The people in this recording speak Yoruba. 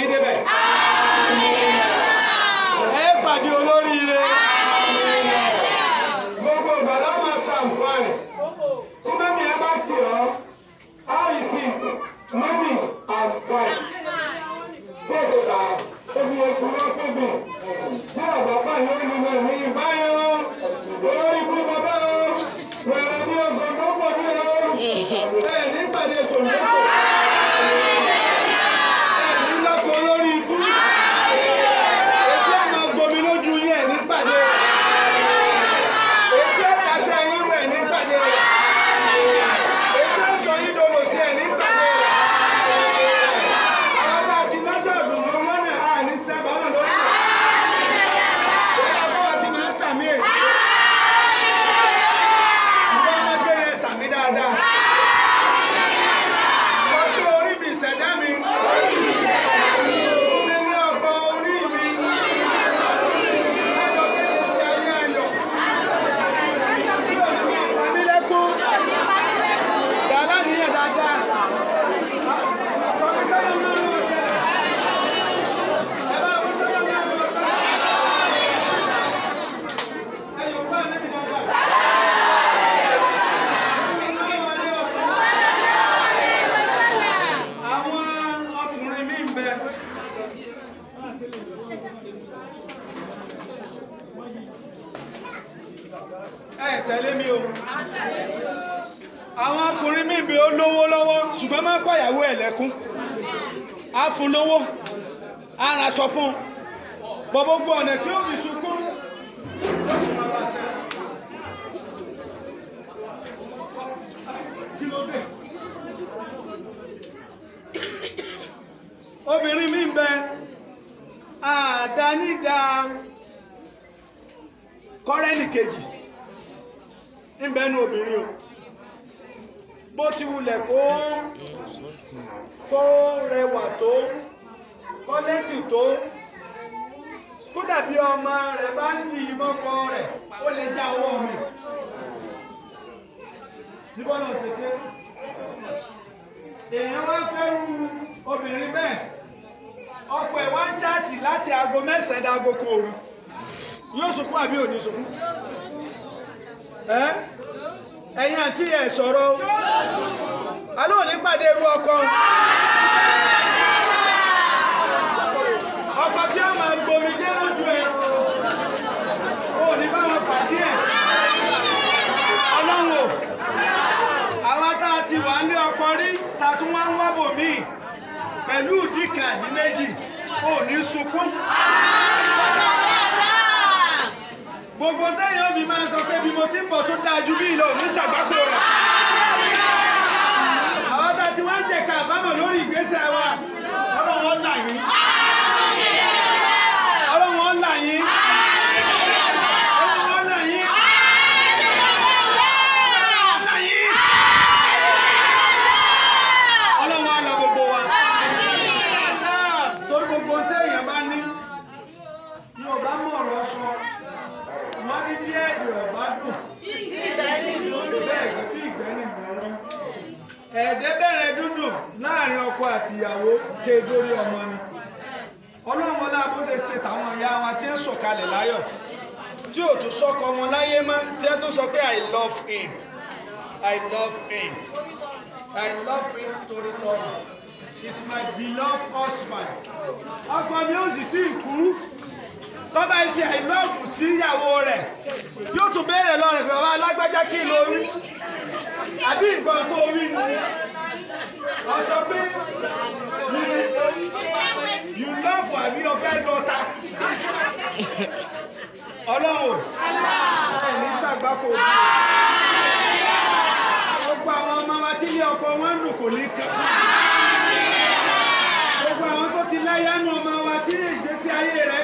yín débẹ̀. ẹ pàdé olóríire. gbogbo ìgbà ló máa ṣàǹfààní tí mẹ́mi ẹ bá kì ọ́ money and fine tí o ta ebi eku ló tóbi bí ọ̀gá báyìí ó ní mọ̀ ní báyọ̀ olórí kú bàbá o wẹ̀rẹ̀ ní oṣù tó pọ̀ ní o ẹ̀ nípàdé oṣù mẹ́sàn. ẹ̀ ní lọ́kọ̀ olórí ikú etí ẹ̀ máa gbomi lójú yín ẹ̀ nípàdé etí ẹ̀ kásẹ̀ yín rẹ̀ nípàdé etí ẹ̀ sọ yín dolo sí ẹ̀ nípàdé àwọn bá ti lọ́jọ́ ìdùnnú lọ́nà àní sábà náà lórí ìyá bá wa ti máa ń sàmì èyí ìwọ ọmọ gbé yẹn sàmì dáadáa wọ́n tó orí mi ìṣẹ̀dá mi omi ní ọkọ̀ orí mi ayọ̀ kéde sí ayé ayọ̀ tí o sì pa mí lẹ́kún yàrá nìyẹn dáadáa sọmi sẹ́yìn náà ló wọ́n sẹ́yìn ẹ bá wọ́n sẹ́yìn náà ló wọ́n sẹ́yìn ẹ yóò gbá níbi dáadáa. Àwọn ọkùnrin mi ń bẹ. Ẹ tẹ̀lé mi o. Àwọn ọkùnrin ń bẹ ó lówó lọ́wọ́ ṣùgbọ́n máa ń pàyàwó ẹ̀ lẹ́kún. Á fún lówó, á ra aṣọ fún un. Bọ̀ gbogbo ọ̀nà tí ó fi sunkún obìnrin mi ń bẹ àdánídá kọ́rẹ́nì kejì. Ń bẹ nu obìnrin o. Bó ti wulẹ̀ kó kó rẹwà tó kó lẹ́sìn tó kó dàbí ọmọ rẹ̀ bá ń yí mọ́kọ rẹ̀ ó lè já owó mi. Níbo náà ṣe ṣe. Èèyàn wá fẹ́ rú obìnrin bẹ́ẹ̀ ọkọ ẹ̀ wá ń chaàtì láti aago mẹ́sàn-án dá aago kan òru. Yóò sunkún àbí ò ní sunkún? Ẹ̀yin àti ẹ̀ sọ̀rọ̀ o. Alẹ́ òní pàdé irú ọkọ. Ọkọ tí ó máa gbomi jẹ́ lójú ẹ̀. Ò ní bá wọn pàdé ẹ̀. Ọlọ́run àwọn tá a ti wà ní ọkọ rí ta tún wá ń wábò míì pẹ̀lú ìdíkà ní méjì ò ní sunkún. gbogbo ó fi máa sọ pé bí mo ti ń bọ̀ tó dáa ju bí ìlọ òní ṣàgbákò rẹ̀. àwọn tá a ti wá ń jẹ̀ka àbámọ̀ lórí ìgbésẹ̀ wa ó là yín. ọlọ́run ó là yín. ọlọ́run ó là yín. Là yín. ọlọ́run á la gbogbo wa. Ah, torí gbogbo téèyàn bá ní ní ọba mọ̀ ọ̀rọ̀ sọ bí dúndùn láàárín ọkọ àtìyàwó tẹ dórí ọmọ ni. Ọlọ́run ọlá ṣe ṣe tàwọn ìyá wa tí ń sọ̀kalẹ̀ láyọ̀. Tí ò tún sọ́kọ wọn láyé mọ́ tí ẹ tún sọ pé I love him. I love him. I love him torí tọ́lá is my beloved husband. Ọkọ mi ó sì tí ì kú tó bá ṣe àìlọ́ọ̀fù síyàwó rẹ̀ yóò tún béèrè lọ rẹ̀ bàbá alágbájá kí ló rí? Àbí nǹkan tó rí ni? Ọ sọ pé you love àbí ọfẹ lọta ọlọ́run ẹ̀ ní sàgbákò gbogbo àwọn ọmọ wa tí ilé ọkọ wọn lù kò ní kan. Gbogbo àwọn tó ti láyà nù ọmọ wa tí ìgbésí ayé rẹ